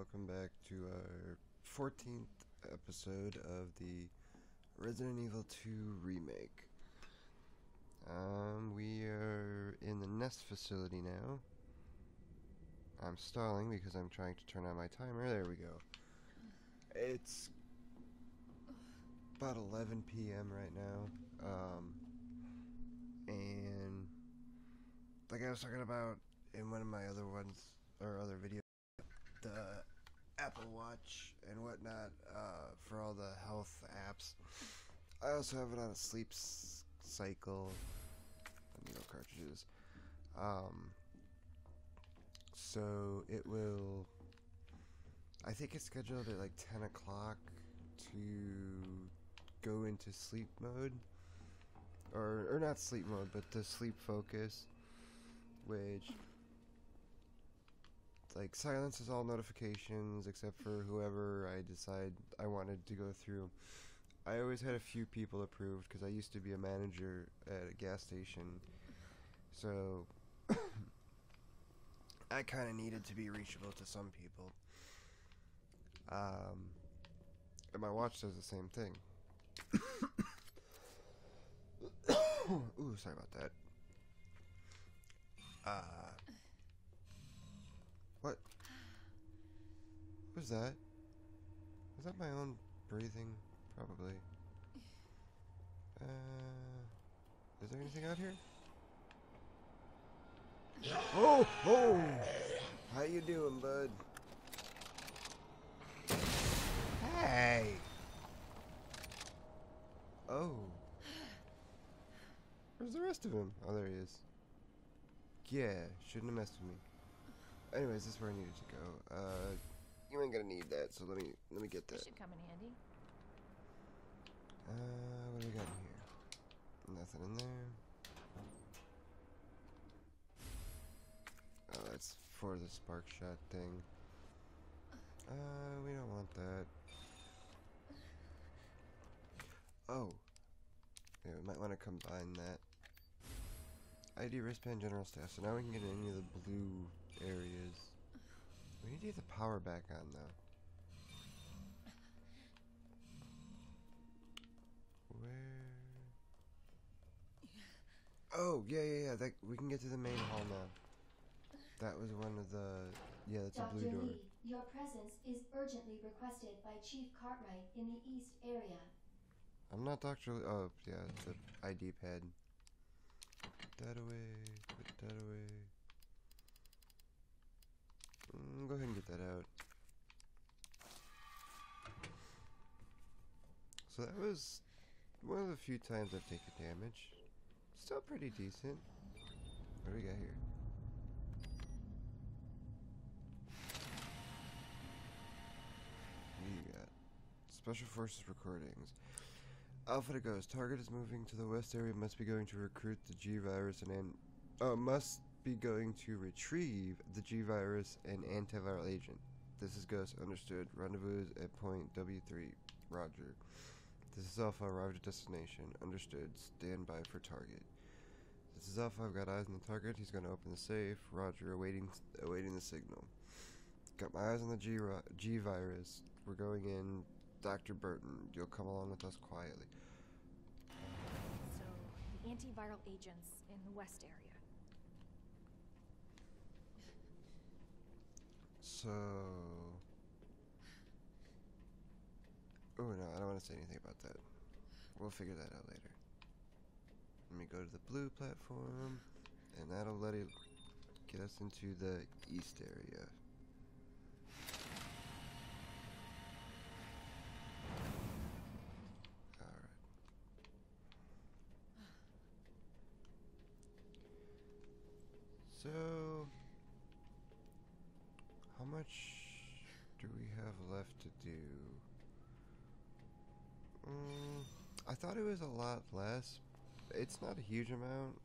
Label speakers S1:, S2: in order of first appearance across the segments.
S1: welcome back to our 14th episode of the Resident Evil 2 remake. Um, we are in the Nest facility now. I'm stalling because I'm trying to turn on my timer. There we go. It's about 11 p.m. right now. Um, and like I was talking about in one of my other ones or other videos, the Apple Watch and whatnot uh, for all the health apps. I also have it on a sleep cycle. Amino cartridges. Um, so it will. I think it's scheduled at like 10 o'clock to go into sleep mode. Or, or not sleep mode, but to sleep focus. Which like silences all notifications except for whoever I decide I wanted to go through. I always had a few people approved because I used to be a manager at a gas station, so I kind of needed to be reachable to some people. Um, and my watch does the same thing. Ooh, sorry about that. Uh, what? Was that? Was that my own breathing? Probably. Uh, is there anything out here? Oh, oh! How you doing, bud? Hey! Oh. Where's the rest of him? Oh, there he is. Yeah, shouldn't have messed with me. Anyways, this is where I needed to go. Uh, you ain't gonna need that, so let me let me get
S2: This
S1: that.
S2: should come in handy.
S1: Uh, what do we got in here? Nothing in there. Oh, that's for the spark shot thing. Uh, we don't want that. Oh. Yeah, we might want to combine that. ID wristband general staff, so now we can get in any of the blue areas. We need to get the power back on though. Where? Oh, yeah, yeah, yeah. That, we can get to the main hall now. That was one of the. Yeah, that's a
S3: Dr.
S1: blue door.
S3: Lee, your presence is urgently requested by Chief Cartwright in the East area.
S1: I'm not Dr. Lee. Oh, yeah, it's the ID pad. That away. Put that away. Mm, go ahead and get that out. So that was one of the few times I've taken damage. Still pretty decent. What do we got here? What do you got? Special Forces recordings. Alpha to Ghost. Target is moving to the west area. Must be going to recruit the G virus and an. Oh, must be going to retrieve the G virus and antiviral agent. This is Ghost. Understood. Rendezvous at point W3. Roger. This is Alpha. Arrived at destination. Understood. Stand by for target. This is Alpha. I've got eyes on the target. He's going to open the safe. Roger. Awaiting awaiting the signal. Got my eyes on the G G virus. We're going in. Dr. Birkin, you'll come along with us quietly.
S2: So, the antiviral agents in the west area.
S1: So. Oh no, I don't want to say anything about that. We'll figure that out later. Let me go to the blue platform, and that'll let it get us into the east area. Alright. So, how much do we have left to do? Mm, I thought it was a lot less. It's not a huge amount,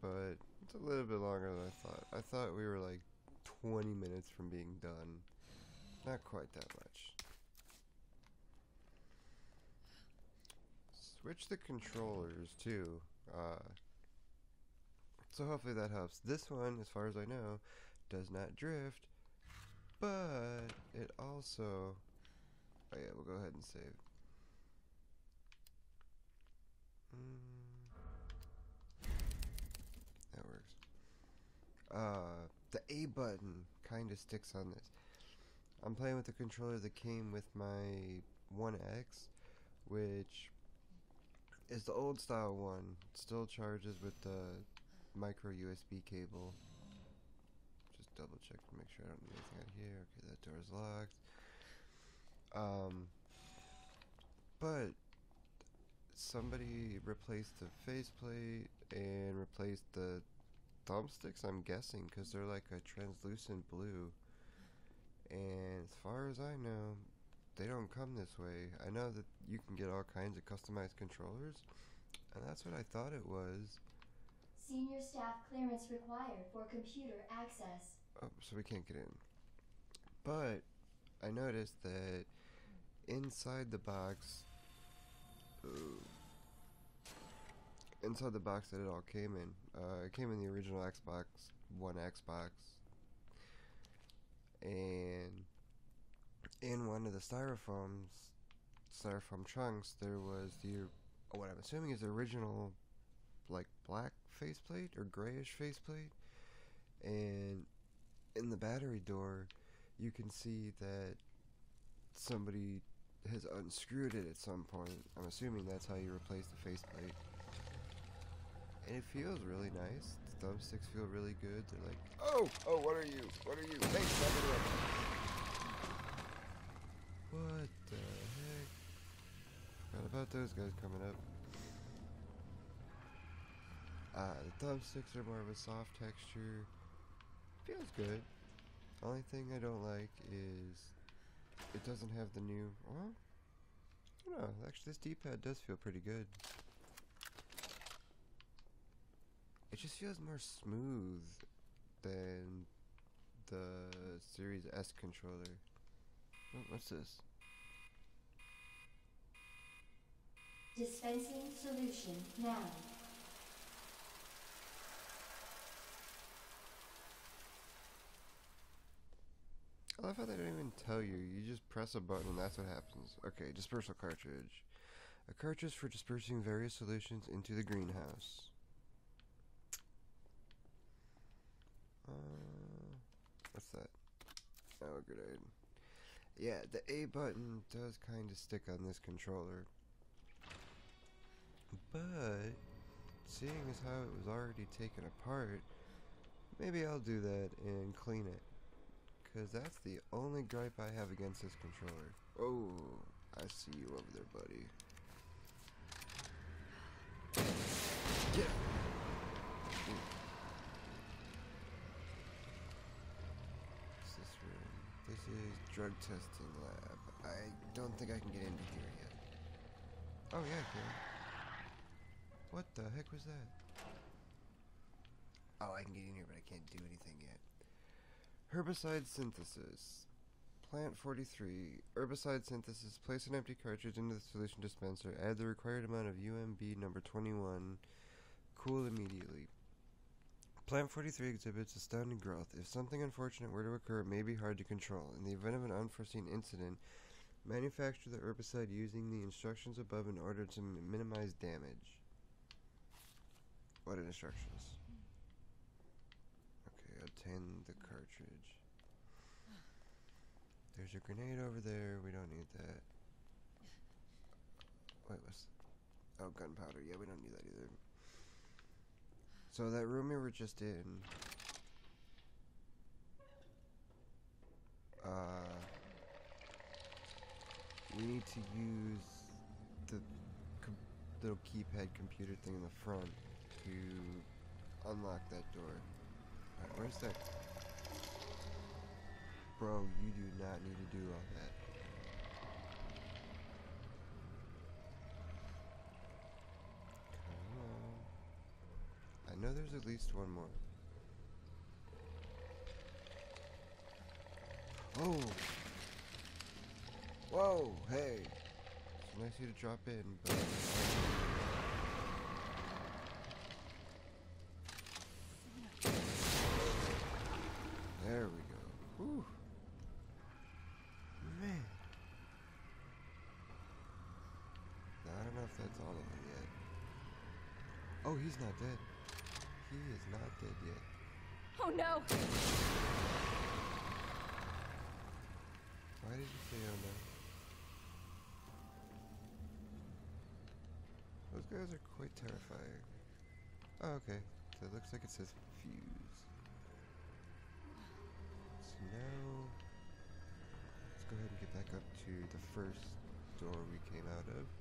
S1: but it's a little bit longer than I thought. I thought we were like 20 minutes from being done. Not quite that much. Switch the controllers too. Uh, so hopefully that helps. This one, as far as I know, does not drift. But it also. Oh yeah, we'll go ahead and save. Mm, that works. Uh, the A button kind of sticks on this. I'm playing with the controller that came with my One X, which is the old style one. Still charges with the micro USB cable. Double check to make sure I don't need anything out here. Okay, that door is locked. Um, but somebody replaced the faceplate and replaced the thumbsticks. I'm guessing because they're like a translucent blue. And as far as I know, they don't come this way. I know that you can get all kinds of customized controllers, and that's what I thought it was.
S3: Senior staff clearance required for computer access.
S1: Oh, so we can't get in. But I noticed that inside the box, inside the box that it all came in, uh, it came in the original Xbox One Xbox, and in one of the styrofoams, styrofoam chunks, there was the what I'm assuming is the original, like black faceplate or grayish faceplate, and in the battery door, you can see that somebody has unscrewed it at some point. I'm assuming that's how you replace the faceplate. And it feels really nice. The thumbsticks feel really good. They're like, oh, oh, what are you? What are you? Hey, stop it. What the heck? Forgot about those guys coming up. Ah, the thumbsticks are more of a soft texture. Feels good. Only thing I don't like is it doesn't have the new. Well, I don't know. Actually, this D-pad does feel pretty good. It just feels more smooth than the Series S controller. Oh, what's this?
S3: Dispensing solution now.
S1: I love how they don't even tell you. You just press a button and that's what happens. Okay, dispersal cartridge. A cartridge for dispersing various solutions into the greenhouse. Uh, what's that? Oh, grenade. Yeah, the A button does kind of stick on this controller. But, seeing as how it was already taken apart, maybe I'll do that and clean it. Because that's the only gripe I have against this controller. Oh, I see you over there, buddy. What's this room? This is drug testing lab. I don't think I can get into here yet. Oh yeah, I can. What the heck was that? Oh, I can get in here, but I can't do anything yet. Herbicide synthesis. Plant 43. Herbicide synthesis. Place an empty cartridge into the solution dispenser. Add the required amount of UMB number 21. Cool immediately. Plant 43 exhibits astounding growth. If something unfortunate were to occur, it may be hard to control. In the event of an unforeseen incident, manufacture the herbicide using the instructions above in order to minimize damage. What instructions? Obtain the cartridge. There's a grenade over there. We don't need that. Wait, what's. Oh, gunpowder. Yeah, we don't need that either. So, that room we were just in. Uh. We need to use the little keypad computer thing in the front to unlock that door. Alright, where's that? Bro, you do not need to do all that. I know there's at least one more. Oh! Whoa, hey! It's nice of you to drop in, but... There we go. Whew. all of them yet. Oh, he's not dead. He is not dead yet.
S2: Oh no!
S1: Why did you say oh no? Those guys are quite terrifying. Oh, okay. So it looks like it says fuse. So now, let's go ahead and get back up to the first door we came out of.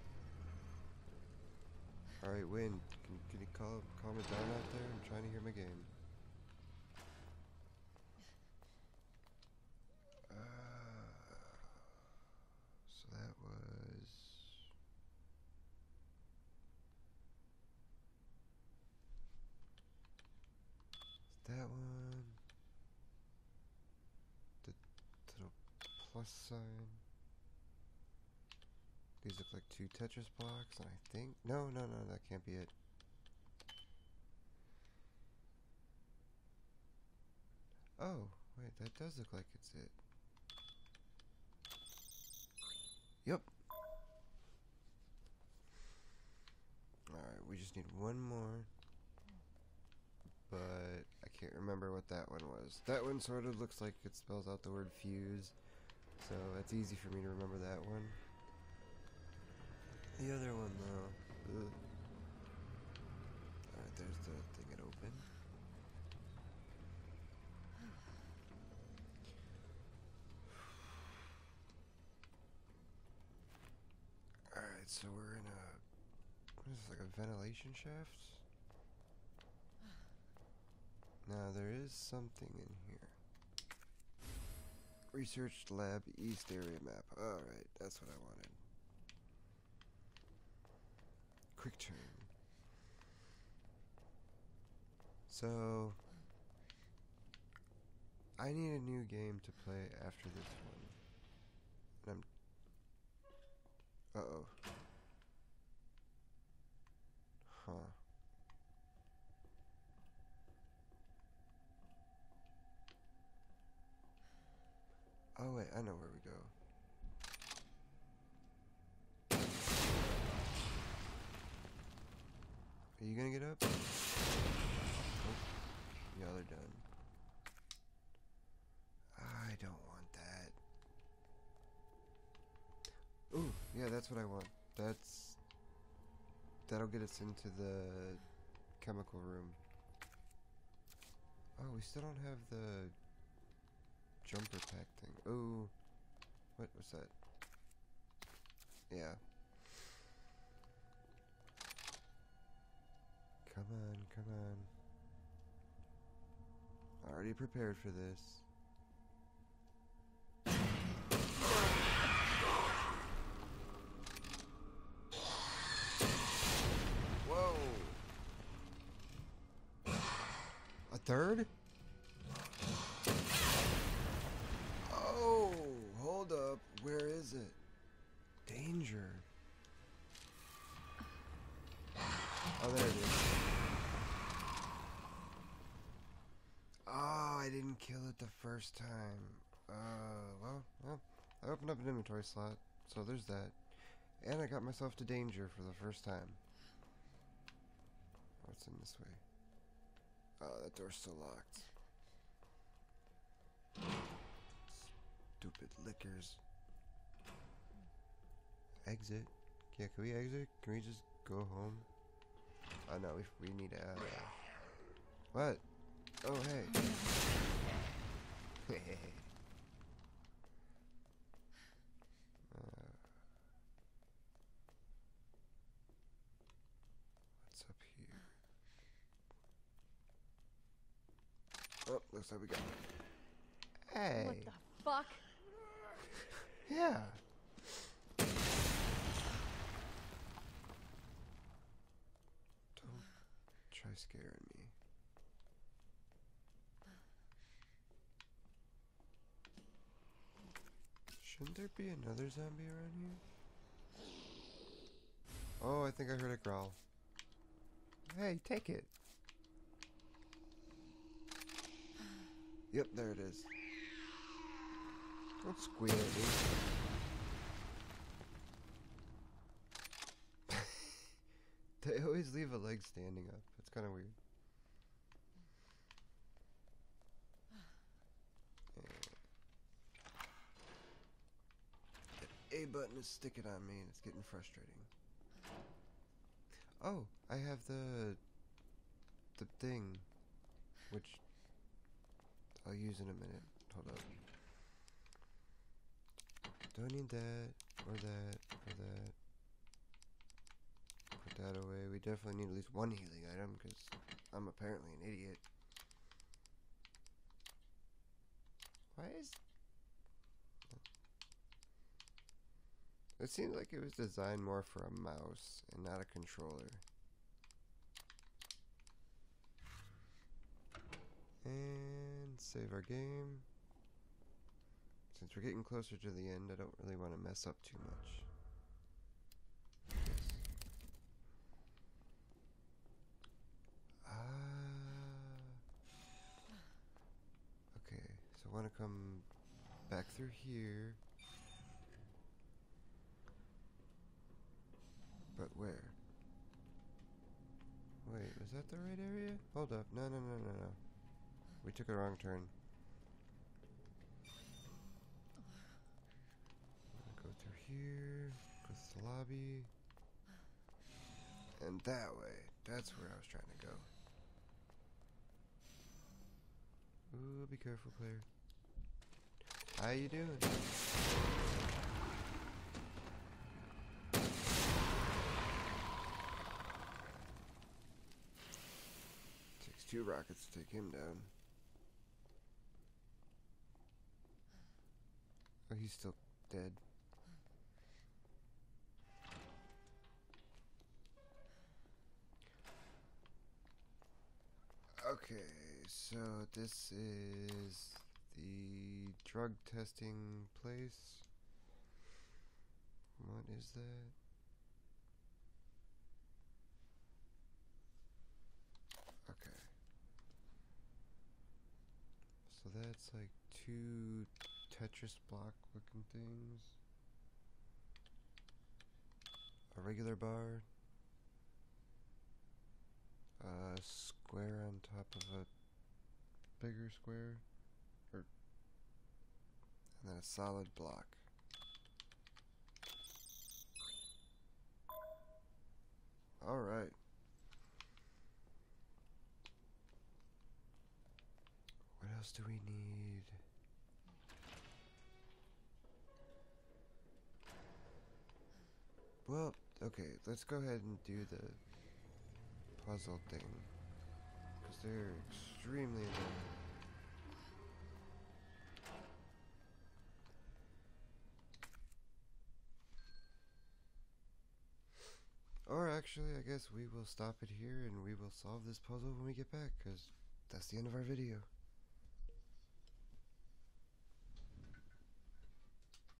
S1: Alright, Wind, can, can you calm, calm it down out there? I'm trying to hear my game. Uh, so that was. That one. The little plus sign. These look like two Tetris blocks, and I think. No, no, no, that can't be it. Oh, wait, that does look like it's it. Yep. Alright, we just need one more. But I can't remember what that one was. That one sort of looks like it spells out the word fuse. So it's easy for me to remember that one. The other one, though. ugh. Alright, there's the thing it opened. Alright, so we're in a. What is this, like a ventilation shaft? Now, there is something in here. Research lab east area map. Alright, that's what I wanted. Quick turn. So, I need a new game to play after this one. And I'm. Uh oh. Huh. Oh wait, I know where we go. Are you gonna get up? Nope. Y'all are done. I don't want that. Ooh, yeah, that's what I want. That's that'll get us into the chemical room. Oh, we still don't have the jumper pack thing. Oh, what was that? Yeah. Come on, come on. Already prepared for this. Whoa! A third? Oh, hold up. Where is it? Danger. Oh, there it is. Oh, I didn't kill it the first time. Uh, well, well, I opened up an inventory slot, so there's that. And I got myself to danger for the first time. What's in this way? Oh, that door's still locked. Stupid lickers. Exit. Yeah, can we exit? Can we just go home? Oh no, we, we need to. Uh, what? Oh hey. uh, what's up here? Oh, looks like we got. Hey.
S2: What the fuck?
S1: Yeah. Don't try scaring me. Shouldn't there be another zombie around here? Oh, I think I heard a growl. Hey, take it. Yep, there it is. Don't squeal at me. always leave a leg standing up. It's kind of weird. A button is sticking on me and it's getting frustrating. Oh, I have the the thing, which I'll use in a minute. Hold up. Don't need that or that or that. Put that away. We definitely need at least one healing item because I'm apparently an idiot. Why is it seemed like it was designed more for a mouse and not a controller. And save our game. Since we're getting closer to the end, I don't really want to mess up too much. Ah. Okay, so I want to come back through here. But where? Wait, is that the right area? Hold up. No, no, no, no, no. We took a wrong turn. Go through here, go to the lobby. And that way. That's where I was trying to go. Ooh, be careful, player. How you doing? Two rockets to take him down. Oh, he's still dead. Okay, so this is the drug testing place. What is that? Okay. So that's like two Tetris block looking things. A regular bar. A square on top of a bigger square. Or and then a solid block. Alright. What else do we need? Well, okay, let's go ahead and do the puzzle thing. Because they're extremely annoying. Or actually, I guess we will stop it here and we will solve this puzzle when we get back, because that's the end of our video.